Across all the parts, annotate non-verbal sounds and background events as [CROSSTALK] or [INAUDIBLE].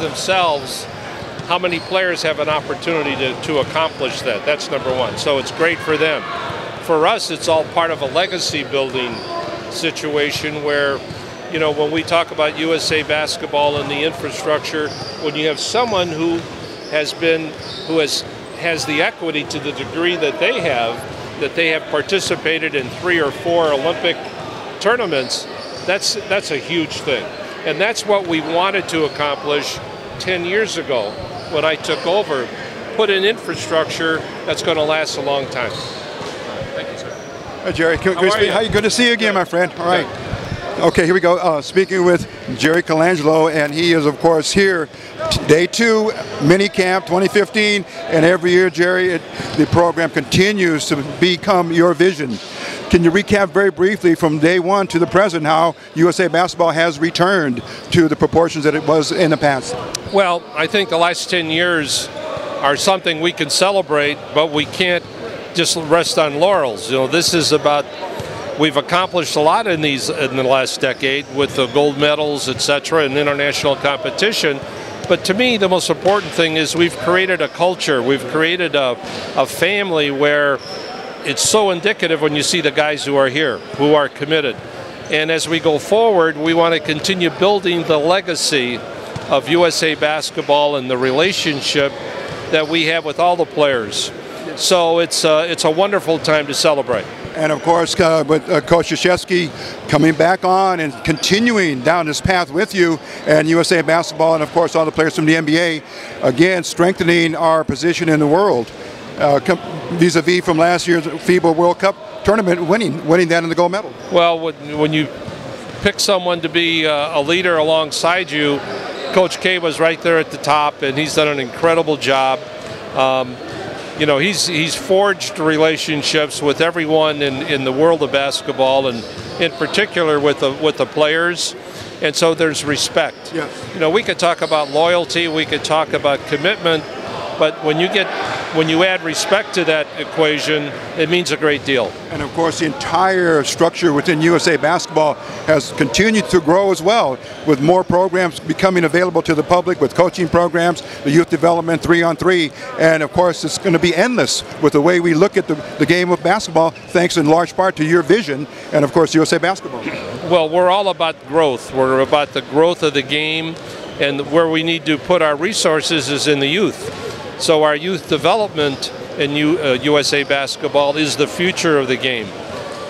themselves, how many players have an opportunity to, to accomplish that? That's number one. So it's great for them. For us, it's all part of a legacy building situation where, you know, when we talk about USA basketball and the infrastructure, when you have someone who has been, who has has the equity to the degree that they have, that they have participated in three or four Olympic tournaments, that's that's a huge thing. And that's what we wanted to accomplish 10 years ago when I took over, put in infrastructure that's going to last a long time. Thank you, sir. Hi, Jerry. Good, How are you? How? Good to see you again, Good. my friend. All right. Good. Okay, here we go. Uh, speaking with Jerry Colangelo, and he is, of course, here. Day two, mini camp 2015, and every year, Jerry, it, the program continues to become your vision. Can you recap very briefly from day one to the present how USA Basketball has returned to the proportions that it was in the past? Well, I think the last 10 years are something we can celebrate, but we can't just rest on laurels. You know, this is about we've accomplished a lot in these in the last decade with the gold medals, et cetera, and international competition. But to me, the most important thing is we've created a culture. We've created a, a family where it's so indicative when you see the guys who are here, who are committed. And as we go forward, we want to continue building the legacy of USA basketball and the relationship that we have with all the players. So it's uh, it's a wonderful time to celebrate. And of course, uh, with uh, Coach Krzyzewski coming back on and continuing down this path with you and USA Basketball, and of course all the players from the NBA, again strengthening our position in the world. Uh, vis-a-vis from last year's FIBA World Cup tournament, winning, winning that in the gold medal. Well, when, when you pick someone to be uh, a leader alongside you, Coach K was right there at the top, and he's done an incredible job. Um, you know, he's he's forged relationships with everyone in, in the world of basketball, and in particular with the with the players. And so there's respect. Yes. You know, we could talk about loyalty, we could talk about commitment, but when you get when you add respect to that equation, it means a great deal. And of course, the entire structure within USA Basketball has continued to grow as well, with more programs becoming available to the public, with coaching programs, the youth development, three on three, and of course, it's going to be endless with the way we look at the, the game of basketball, thanks in large part to your vision and of course USA Basketball. Well, we're all about growth. We're about the growth of the game, and where we need to put our resources is in the youth. So our youth development in U, uh, USA basketball is the future of the game,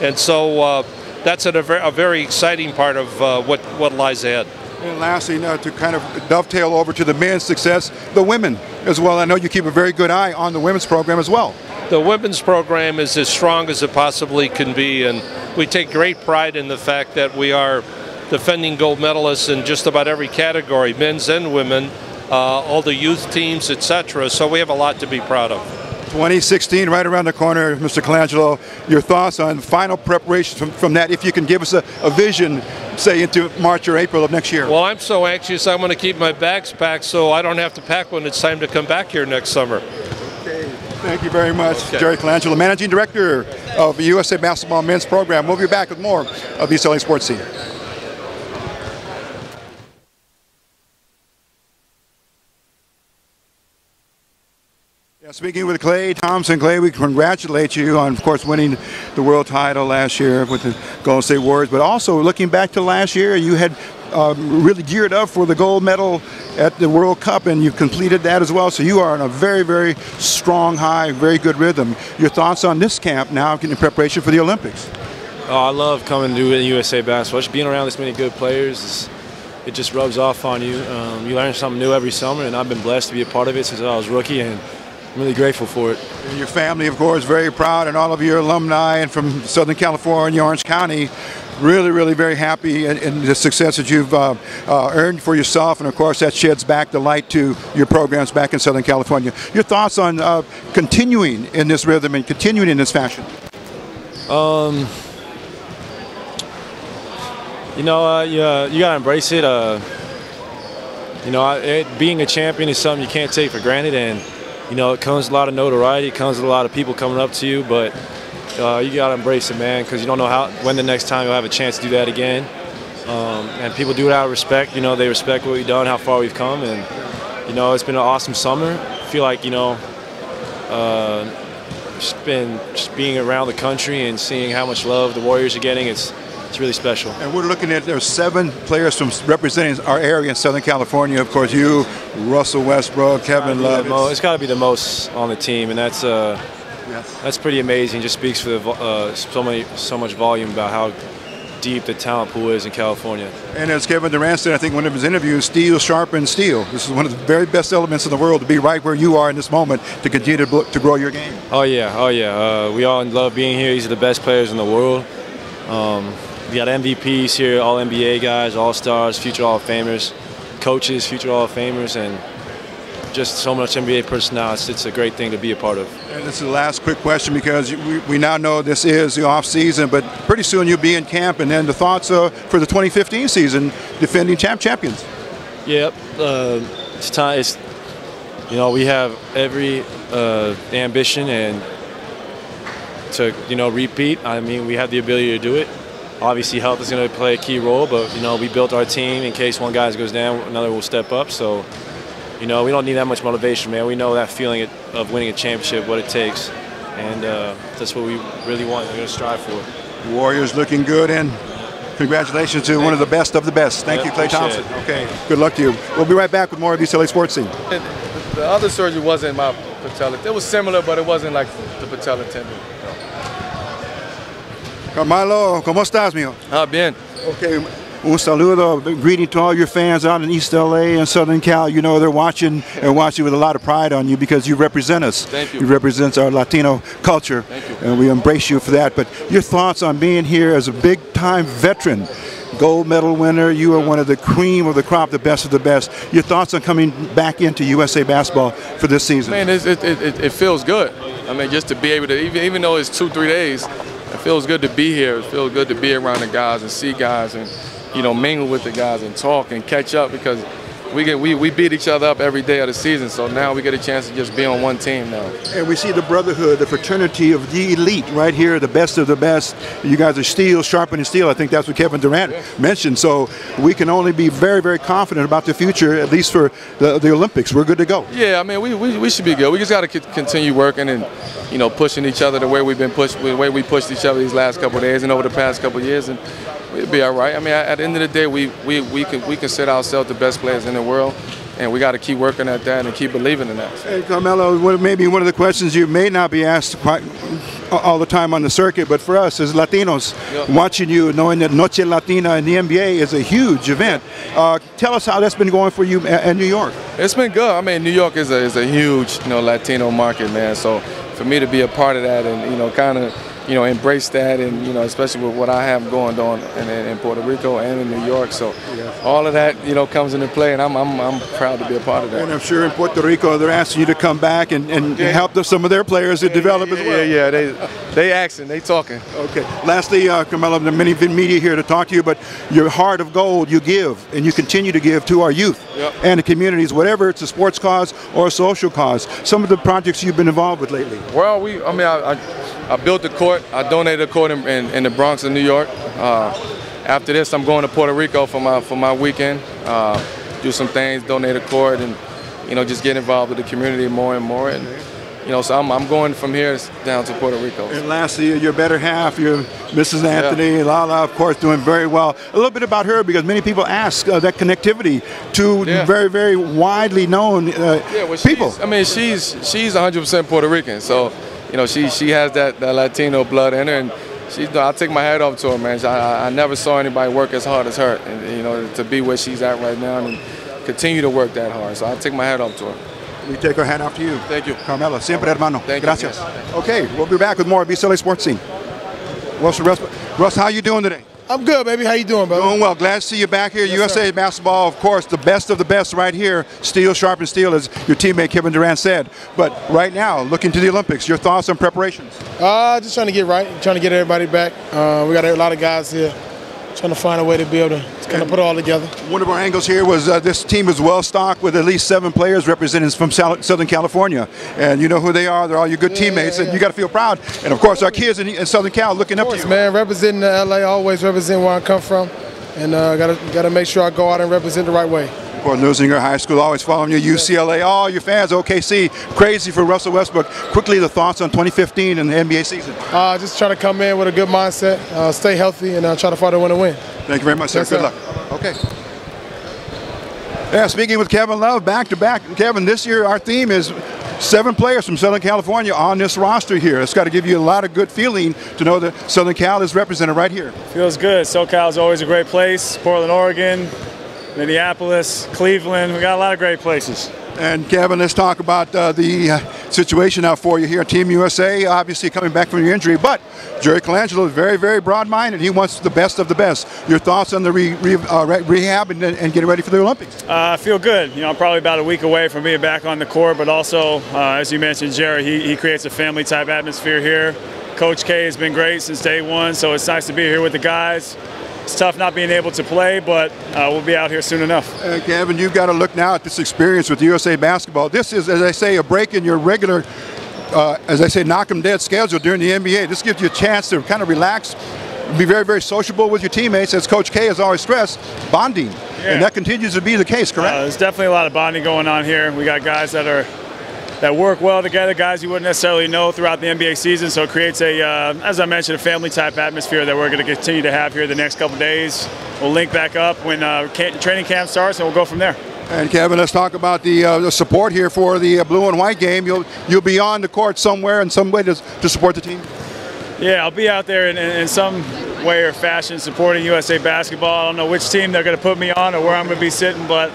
and so uh, that's a, a very exciting part of uh, what what lies ahead. And lastly, now to kind of dovetail over to the men's success, the women as well. I know you keep a very good eye on the women's program as well. The women's program is as strong as it possibly can be, and we take great pride in the fact that we are defending gold medalists in just about every category, men's and women, Uh, all the youth teams, etc. So we have a lot to be proud of. 2016, right around the corner, Mr. Colangelo. Your thoughts on final preparations from, from that, if you can give us a, a vision, say, into March or April of next year. Well, I'm so anxious. I'm going to keep my bags packed so I don't have to pack when it's time to come back here next summer. Okay. Thank you very much, Okay. Jerry Colangelo, Managing Director of the USA Basketball Men's Program. We'll be back with more of the Selling Sports Scene. Speaking with Klay Thompson, Klay, we congratulate you on, of course, winning the world title last year with the Golden State Warriors. But also looking back to last year, you had um, really geared up for the gold medal at the World Cup, and you completed that as well. So you are in a very, very strong, high, very good rhythm. Your thoughts on this camp now in preparation for the Olympics? Oh, I love coming to USA basketball. Just being around this many good players, is, it just rubs off on you. Um, you learn something new every summer, and I've been blessed to be a part of it since I was rookie, and I'm really grateful for it. And your family, of course, very proud, and all of your alumni and from Southern California, Orange County, really, really very happy in, in the success that you've uh, uh, earned for yourself, and of course that sheds back the light to your programs back in Southern California. Your thoughts on uh, continuing in this rhythm and continuing in this fashion? Um, you know, uh, you, uh, you gotta embrace it. Uh, you know, it, being a champion is something you can't take for granted, and you know, it comes a lot of notoriety. It comes with a lot of people coming up to you, but uh, you gotta embrace it, man, because you don't know how when the next time you'll have a chance to do that again. um, and people do it out of respect. You know, they respect what we've done, how far we've come, and you know, it's been an awesome summer. I feel like you know, uh, just been just being around the country and seeing how much love the Warriors are getting. It's it's really special. And we're looking at there's seven players from representing our area in Southern California. Of course, you, Russell Westbrook, Kevin Love. It's, it's got to be the most on the team, and that's uh, yes. that's pretty amazing. Just speaks for the, uh, so many so much volume about how deep the talent pool is in California. And as Kevin Durant said, I think one of his interviews, steel sharpens steel. This is one of the very best elements in the world to be right where you are in this moment to continue to, to grow your game. Oh yeah, oh yeah. Uh, we all love being here. These are the best players in the world. Um, we got MVPs here, all NBA guys, all stars, future Hall of Famers, coaches, future Hall of Famers, and just so much NBA personnel. It's, it's, a great thing to be a part of. And this is the last quick question because we, we now know this is the off season, but pretty soon you'll be in camp. And then the thoughts uh, for the 2015 season, defending champ champions. Yep, uh, it's time. It's you know we have every uh, ambition and to you know repeat. I mean we have the ability to do it. Obviously, health is going to play a key role, but you know we built our team in case one guy goes down, another will step up. So you know, we don't need that much motivation, man. We know that feeling of winning a championship, what it takes, and uh, that's what we really want. We're going to strive for. Warriors looking good, and congratulations to Thank one of the best of the best. Thank you, Klay Thompson. It. Okay, good luck to you. We'll be right back with more of East LA Sports Scene. The other surgery wasn't my patella. It was similar, but it wasn't like the patella tendon. Carmelo, ¿cómo estás, mijo? Ah, bien. Okay, Un saludo, greeting to all your fans out in East LA and Southern Cal. You know they're watching and watching with a lot of pride on you because you represent us. Thank you. You represent our Latino culture. Thank you. And we embrace you for that. But your thoughts on being here as a big time veteran, gold medal winner, you are one of the cream of the crop, the best of the best. Your thoughts on coming back into USA basketball for this season? Man, it, it, it, it feels good. I mean, just to be able to, even, even though it's two, three days, it feels good to be here. It feels good to be around the guys and see guys and you know, mingle with the guys and talk and catch up because we get we, we beat each other up every day of the season. So now we get a chance to just be on one team now. And we see the brotherhood, the fraternity of the elite right here, the best of the best. You guys are steel, sharpening steel. I think that's what Kevin Durant yeah. mentioned. So we can only be very, very confident about the future, at least for the, the Olympics. We're good to go. Yeah, I mean, we, we, we should be good. We just got to continue working and, you know, pushing each other the way we've been pushed, the way we pushed each other these last couple of days and over the past couple years. And we'll be all right. I mean, at the end of the day, we, we, we, can, we consider ourselves the best players in the world and we got to keep working at that and keep believing in that. Hey, Carmelo, maybe one of the questions you may not be asked quite all the time on the circuit, but for us as Latinos, yep. watching you, knowing that Noche Latina in the NBA is a huge event, uh, tell us how that's been going for you in New York. It's been good. I mean, New York is a, is a huge you know Latino market, man. So for me to be a part of that and you know kind of you know, embrace that, and you know, especially with what I have going on in, in Puerto Rico and in New York. So yeah. all of that, you know, comes into play, and I'm, I'm, I'm proud to be a part of that. And I'm sure in Puerto Rico they're asking you to come back and, and yeah. help some of their players to yeah, develop as well. Yeah, yeah, they they asking, they talking. Okay. Lastly, uh, Carmelo, the many media here to talk to you, but your heart of gold you give, and you continue to give to our youth yep. and the communities, whatever it's a sports cause or a social cause. Some of the projects you've been involved with lately. Well, we, I mean, I, I I built the court. I donated a court in, in, in the Bronx in New York. Uh, after this, I'm going to Puerto Rico for my for my weekend. Uh, do some things, donate a court, and you know just get involved with the community more and more. And you know, so I'm, I'm going from here down to Puerto Rico. And lastly, your better half, your Mrs. Anthony, yeah. Lala, of course, doing very well. A little bit about her because many people ask uh, that connectivity to yeah. very, very widely known uh, yeah, well, people. I mean, she's she's 100% Puerto Rican, so you know, she she has that, that Latino blood in her, and she. I take my hat off to her, man. I, I never saw anybody work as hard as her, and you know, to be where she's at right now and continue to work that hard. So I take my hat off to her. We take our hat off to you. Thank you. Carmelo, siempre hermano. Thank Gracias. You. Okay, we'll be back with more of East LA Sports Scene. Russ, Russ, Russ, how you doing today? I'm good, baby. How you doing, brother? Doing well. Glad to see you back here. Yes, USA sir. basketball, of course, the best of the best right here. Steel, sharp, and steel, as your teammate Kevin Durant said. But right now, looking to the Olympics, your thoughts on preparations? Uh, just trying to get right, trying to get everybody back. Uh, we got a lot of guys here trying to find a way to be able to kind of put it all together. One of our angles here was uh, this team is well stocked with at least seven players representing from Southern California, and you know who they are. They're all your good yeah, teammates, yeah, yeah. and you got to feel proud. And of course, our kids in, in Southern Cal looking course, up to you. man, representing LA, always representing where I come from, and uh, gotta gotta make sure I go out and represent the right way. Of course, Leuzinger High School always following you. UCLA, all your fans, OKC, crazy for Russell Westbrook. Quickly, the thoughts on 2015 and the NBA season. Uh, just try to come in with a good mindset, uh, stay healthy, and uh, try to find a win to win. Thank you very much, sir. Yes, good sir. luck. Okay. Yeah, speaking with Kevin Love, back to back. Kevin, this year our theme is seven players from Southern California on this roster here. It's got to give you a lot of good feeling to know that Southern Cal is represented right here. Feels good. SoCal is always a great place. Portland, Oregon, Minneapolis, Cleveland. We got a lot of great places. And Kevin, let's talk about uh, the uh, situation now for you here. Team USA, obviously coming back from your injury, but Jerry Colangelo is very, very broad-minded. He wants the best of the best. Your thoughts on the re, re, uh, re- rehab and, and getting ready for the Olympics? Uh, I feel good. You know, I'm probably about a week away from being back on the court, but also, uh, as you mentioned, Jerry, he, he creates a family type atmosphere here. Coach K has been great since day one, so it's nice to be here with the guys. It's tough not being able to play, but uh, we'll be out here soon enough. Uh, Kevin, you've got to look now at this experience with USA basketball. This is, as I say, a break in your regular, uh, as I say, knock 'em dead schedule during the NBA. This gives you a chance to kind of relax, be very, very sociable with your teammates, as Coach K has always stressed, bonding. And that continues to be the case, correct? Uh, there's definitely a lot of bonding going on here. We got guys that are that work well together, guys you wouldn't necessarily know throughout the NBA season. So it creates a, uh, as I mentioned, a family type atmosphere that we're going to continue to have here the next couple days. We'll link back up when uh, training camp starts, and we'll go from there. And Kevin, let's talk about the, uh, the support here for the uh, blue and white game. You'll you'll be on the court somewhere in some way to, to support the team. Yeah, I'll be out there in, in, in some way or fashion supporting USA basketball. I don't know which team they're going to put me on or where I'm going to be sitting, but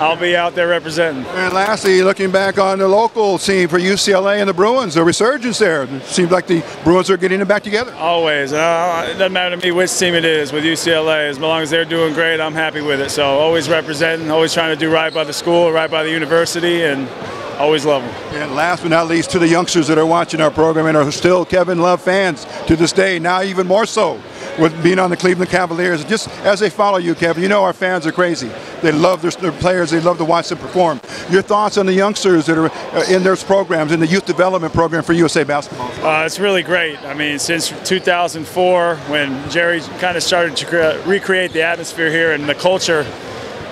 I'll be out there representing. And lastly, looking back on the local scene for UCLA and the Bruins, the resurgence there. It seems like the Bruins are getting it back together. Always. Uh, it doesn't matter to me which team it is with UCLA. As long as they're doing great, I'm happy with it. So always representing, always trying to do right by the school, right by the university, and always love them. And last but not least, to the youngsters that are watching our program and are still Kevin Love fans to this day, now even more so with being on the Cleveland Cavaliers. Just as they follow you, Kevin, you know our fans are crazy. They love their, their players. They love to watch them perform. Your thoughts on the youngsters that are uh, in those programs, in the youth development program for USA Basketball? Uh, it's really great. I mean, since 2004, when Jerry kind of started to cre- recreate the atmosphere here and the culture,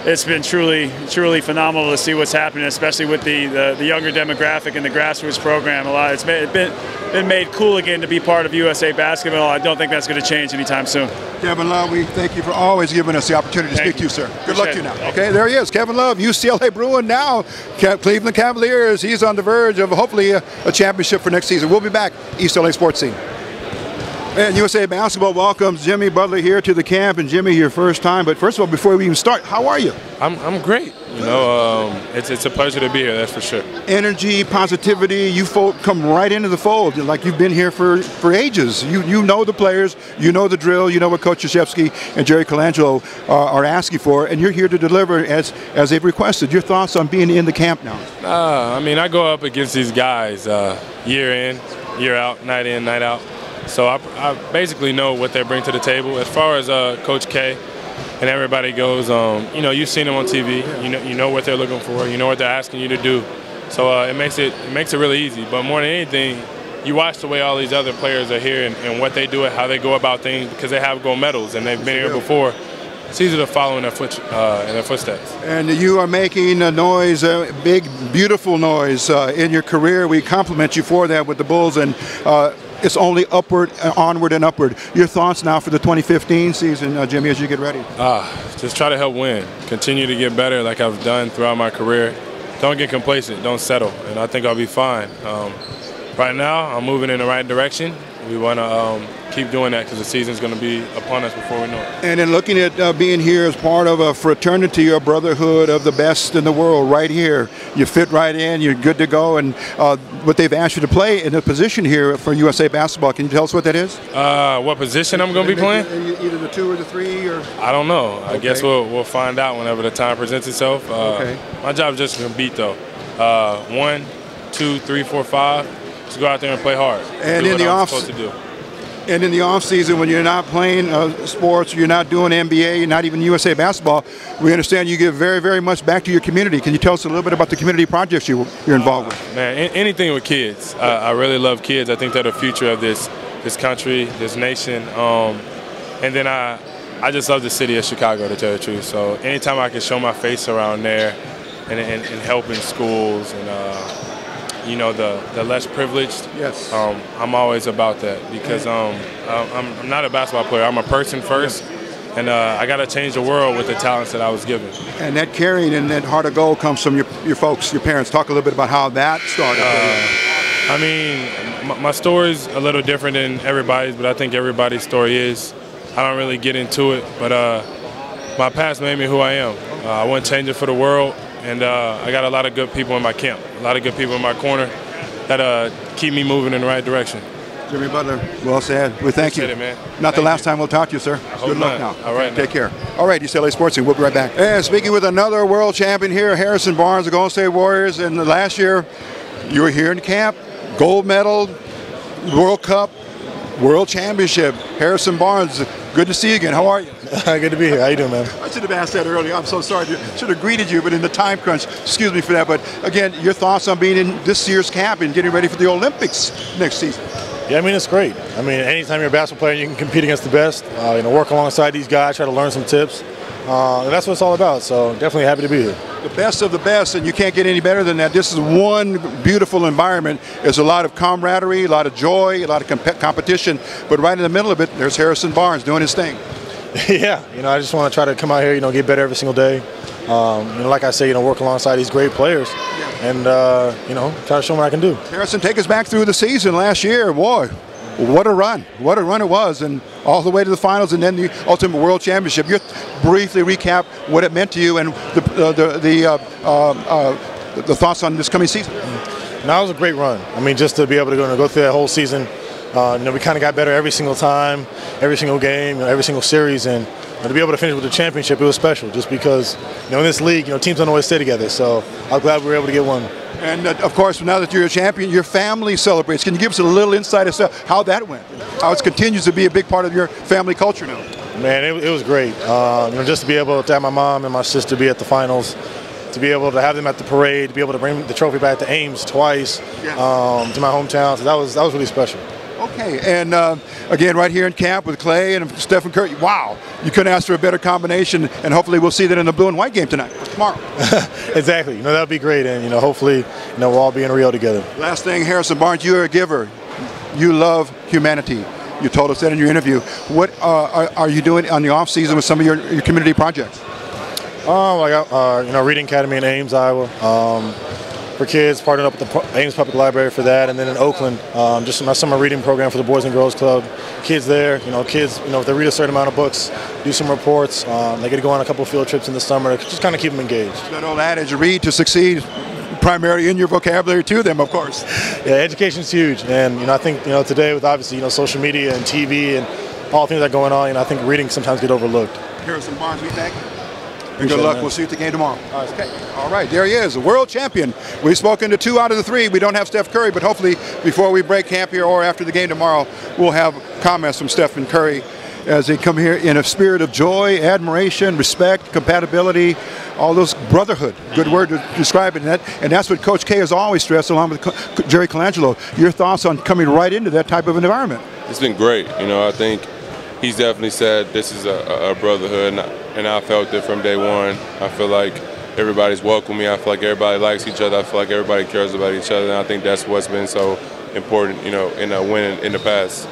it's been truly, truly phenomenal to see what's happening, especially with the, the, the younger demographic and the grassroots program. A lot, it's been, been been made cool again to be part of USA basketball. I don't think that's going to change anytime soon. Kevin Love, we thank you for always giving us the opportunity to Thank speak to you, sir. Good Appreciate luck to you now. Thank Okay, there he is, Kevin Love, UCLA Bruin now, Cleveland Cavaliers. He's on the verge of hopefully a, a championship for next season. We'll be back, East LA Sports Scene. And USA Basketball welcomes Jimmy Butler here to the camp. And Jimmy, your first time. But first of all, before we even start, how are you? I'm, I'm great. You know, um, it's, it's a pleasure to be here, that's for sure. Energy, positivity, you fo- come right into the fold like you've been here for, for ages. You you know the players, you know the drill, you know what Coach Krzyzewski and Jerry Colangelo are, are asking for, and you're here to deliver as, as they've requested. Your thoughts on being in the camp now? Uh, I mean, I go up against these guys uh, year in, year out, night in, night out. So I, I basically know what they bring to the table. As far as uh, Coach K and everybody goes, um, you know, you've seen them on TV. You know, you know what they're looking for. You know what they're asking you to do. So uh, it makes it it makes it really easy. But more than anything, you watch the way all these other players are here and, and what they do and how they go about things because they have gold medals and they've been here before. It's easy to follow in their foot uh, in their footsteps. And you are making a noise, a big, beautiful noise uh, in your career. We compliment you for that with the Bulls, and uh, it's only upward, uh, onward, and upward. Your thoughts now for the 2015 season, uh, Jimmy, as you get ready? Ah, just try to help win. Continue to get better like I've done throughout my career. Don't get complacent. Don't settle. And I think I'll be fine. Um, right now, I'm moving in the right direction. We want to um, keep doing that because the season's going to be upon us before we know it. And in looking at uh, being here as part of a fraternity or brotherhood of the best in the world, right here, you fit right in. You're good to go. And uh, what they've asked you to play in a position here for USA Basketball. Can you tell us what that is? Uh, what position I'm going to be playing? Either the two or the three, or I don't know. I guess we'll, we'll find out whenever the time presents itself. Uh, Okay. My job is just to compete, though. Uh, one, two, three, four, five. Just go out there and play hard. And in the off- supposed to do. And in the off season, when you're not playing uh, sports, you're not doing NBA, not even USA basketball, we understand you give very, very much back to your community. Can you tell us a little bit about the community projects you, you're involved with? Man, a- anything with kids. I, I really love kids. I think they're the future of this this country, this nation. Um, and then I I just love the city of Chicago, to tell the truth. So anytime I can show my face around there and, and, and helping schools and, uh, you know, the, the less privileged, Yes. um, I'm always about that because um, I'm, I'm not a basketball player. I'm a person first. And uh, I got to change the world with the talents that I was given. And that caring and that heart of gold comes from your, your folks, your parents. Talk a little bit about how that started. Uh, I mean, my, my story's a little different than everybody's, but I think everybody's story is. I don't really get into it, but uh, my past made me who I am. Uh, I wouldn't change it for the world, and uh, I got a lot of good people in my camp, a lot of good people in my corner that uh, keep me moving in the right direction. Jimmy Butler, well said. We thank Appreciate you. it, man. Not the last you. time we'll talk to you, sir. Good luck not. now. All right Take now. care. All right, East LA Sports Team. We'll be right back. And speaking with another world champion here, Harrison Barnes, the Golden State Warriors. And last year, you were here in camp, gold medal, World Cup, World Championship. Harrison Barnes, good to see you again. How are you? [LAUGHS] Good to be here. How you doing, man? I should have asked that earlier. I'm so sorry. Should have greeted you, but in the time crunch, excuse me for that. But again, your thoughts on being in this year's camp and getting ready for the Olympics next season? Yeah, I mean it's great. I mean, anytime you're a basketball player, you can compete against the best. Uh, you know, work alongside these guys, try to learn some tips, uh, and that's what it's all about. So definitely happy to be here. the best of the best, and you can't get any better than that. This is one beautiful environment. There's a lot of camaraderie, a lot of joy, a lot of comp- competition, but right in the middle of it, there's Harrison Barnes doing his thing. [LAUGHS] yeah, you know, I just want to try to come out here, you know, get better every single day. Um, you know, like I say, you know, work alongside these great players, and uh, you know, try to show them what I can do. Harrison, take us back through the season last year. Boy, what a run! What a run it was, and all the way to the finals, and then the ultimate world championship. You briefly recap what it meant to you and the uh, the the, uh, uh, uh, the thoughts on this coming season. Now it was a great run. I mean, just to be able to go, go through that whole season, uh, you know, we kind of got better every single time, every single game, you know, every single series, and you know, to be able to finish with the championship, it was special. Just because, you know, in this league, you know, teams don't always stay together. So I'm glad we were able to get one. And uh, of course, now that you're a champion, your family celebrates. Can you give us a little insight as to how that went? How it continues to be a big part of your family culture now. Man, it, it was great. Uh, you know, just to be able to have my mom and my sister be at the finals, to be able to have them at the parade, to be able to bring the trophy back to Ames twice, Yeah. um, to my hometown. So that was that was really special. Okay, and uh, again, right here in camp with Klay and Stephen Curry. Wow, you couldn't ask for a better combination, and hopefully we'll see that in the blue and white game tonight, tomorrow. [LAUGHS] exactly. You know, that'd be great, and you know, hopefully, you know, we'll all be in Rio together. Last thing, Harrison Barnes, you're a giver. You love humanity. You told us that in your interview. What uh, are, are you doing on the off season with some of your, your community projects? Um, I got uh, you know Reading Academy in Ames, Iowa. Um, for kids, partnered up with the Ames Public Library for that, and then in Oakland, um, just my summer reading program for the Boys and Girls Club. Kids there, you know, kids, you know, if they read a certain amount of books, do some reports. Um, they get to go on a couple of field trips in the summer, just kind of keep them engaged. That old adage, read to succeed, primarily in your vocabulary to them, of course. Yeah, education's huge, and you know, I think you know today with obviously you know social media and TV and all things that are going on, you know, I think reading sometimes get overlooked. Harrison Barnes, we thank you. And Appreciate good luck. man. We'll see you at the game tomorrow. Okay. All right. There he is, a world champion. We've spoken to two out of the three. We don't have Steph Curry, but hopefully before we break camp here or after the game tomorrow, we'll have comments from Stephen Curry as they come here in a spirit of joy, admiration, respect, compatibility, all those brotherhood. Good word to describe it. And, that, and that's what Coach K has always stressed, along with Co- Jerry Colangelo. Your thoughts on coming right into that type of an environment? it's been great. You know, I think he's definitely said this is a, a brotherhood, and I, felt it from day one. I feel like everybody's welcoming. I feel like everybody likes each other. I feel like everybody cares about each other, and I think that's what's been so important, you know, in a win in the past.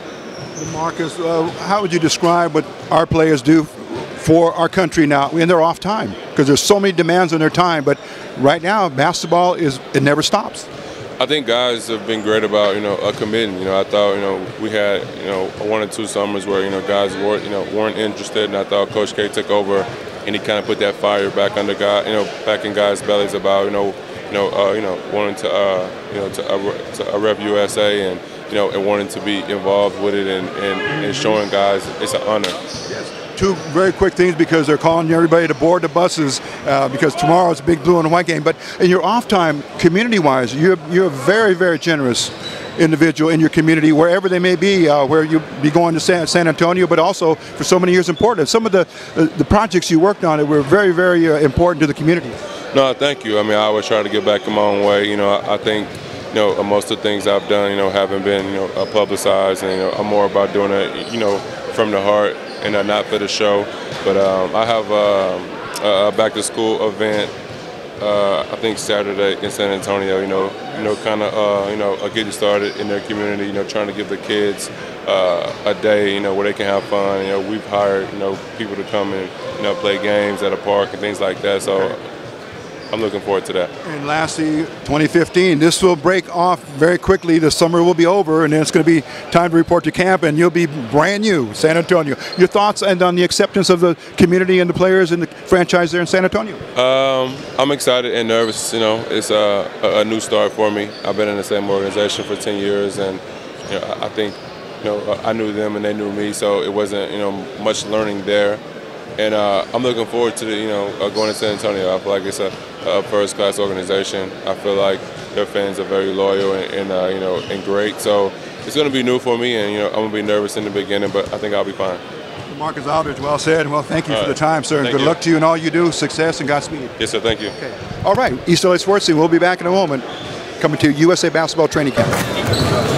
Marcus, uh, how would you describe what our players do for our country now And they're off time? Because there's so many demands on their time, but right now basketball is it never stops. I think guys have been great about you know uh, committing. You know, I thought you know we had you know one or two summers where you know guys were you know weren't interested, and I thought Coach K took over and he kind of put that fire back under guy you know back in guys' bellies about you know you know uh, you know wanting to uh, you know to, uh, to uh, rep USA and you know and wanting to be involved with it and, and, and showing guys it's an honor. Two very quick things because they're calling everybody to board the buses uh, because tomorrow's a big blue and white game. But in your off time, community-wise, you're you're a very very generous individual in your community wherever they may be, uh, where you be going to San, San Antonio, but also for so many years in Portland. Some of the uh, the projects you worked on were very very uh, important to the community. No, thank you. I mean, I always try to get back in my own way. You know, I, I think, you know, most of the things I've done, you know, haven't been, you know, publicized, and you know, I'm more about doing it, you know, from the heart and uh, not for the show. But um, I have um, a back to school event. Uh, I think Saturday in San Antonio. You know, you know, kind of, uh, you know, getting started in their community. You know, trying to give the kids uh, a day. You know, where they can have fun. You know, we've hired you know people to come and you know play games at a park and things like that. So. I'm looking forward to that. And lastly, 2015, this will break off very quickly. The summer will be over, and then it's going to be time to report to camp, and you'll be brand new, San Antonio. Your thoughts and on the acceptance of the community and the players and the franchise there in San Antonio? Um, I'm excited and nervous. You know, it's a, a, new start for me. I've been in the same organization for 10 years, and you know, I think you know I knew them and they knew me, so it wasn't you know much learning there and uh, I'm looking forward to the, you know uh, going to San Antonio. I feel like it's a, a first class organization. I feel like their fans are very loyal and, and uh, you know and great. So it's going to be new for me, and you know I'm going to be nervous in the beginning, but I think I'll be fine. Marcus Aldridge, well said. Well, thank you all for right. the time, sir. Good you. luck to you and all you do. Success and Godspeed. Yes, sir. Thank you. Okay. All right. East LA Sports Team. We'll be back in a moment. Coming to USA Basketball Training Camp.